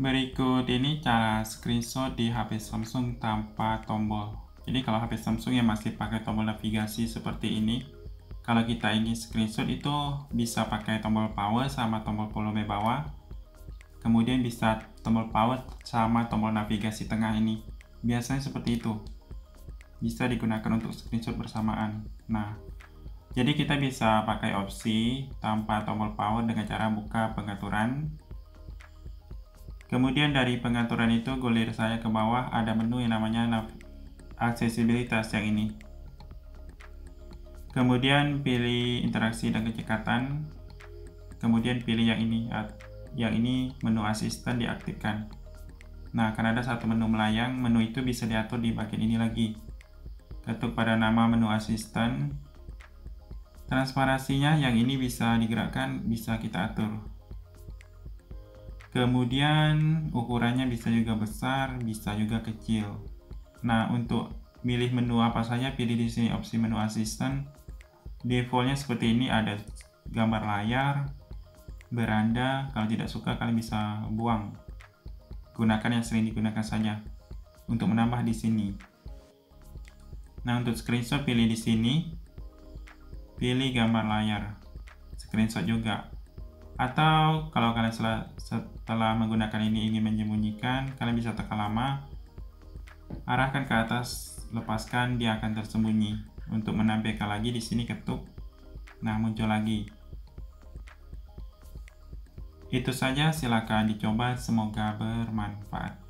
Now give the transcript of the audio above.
Berikut ini cara screenshot di HP Samsung tanpa tombol. Jadi kalau HP Samsung yang masih pakai tombol navigasi seperti ini, kalau kita ingin screenshot itu bisa pakai tombol power sama tombol volume bawah. Kemudian bisa tombol power sama tombol navigasi tengah ini. Biasanya seperti itu. Bisa digunakan untuk screenshot bersamaan. Nah, jadi kita bisa pakai opsi tanpa tombol power dengan cara buka pengaturan Kemudian dari pengaturan itu golir saya ke bawah ada menu yang namanya aksesibilitas yang ini. Kemudian pilih interaksi dan kecekatan. Kemudian pilih yang ini. Yang ini menu asisten diaktifkan. Nah, karena ada satu menu melayang, menu itu bisa diatur di bagian ini lagi. Ketuk pada nama menu asisten. Transparasinya yang ini bisa digerakkan, bisa kita atur. Kemudian ukurannya bisa juga besar, bisa juga kecil. Nah, untuk milih menu apa saja, pilih di sini opsi menu asisten. Defaultnya seperti ini ada gambar layar, beranda. Kalau tidak suka kalian bisa buang. Gunakan yang sering digunakan saja untuk menambah di sini. Nah, untuk screenshot pilih di sini. Pilih gambar layar. Screenshot juga. Atau kalau kalian setelah menggunakan ini ingin menyembunyikan, kalian bisa tekan lama, arahkan ke atas, lepaskan, dia akan tersembunyi. Untuk menampilkan lagi di sini ketuk, nah muncul lagi. Itu saja, silakan dicoba, semoga bermanfaat.